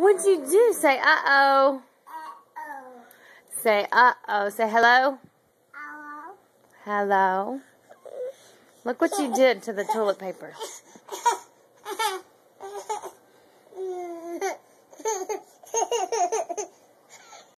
What'd you do? Say uh-oh. Uh-oh. Say uh-oh. Say hello. Hello. Hello. Look what you did to the toilet paper.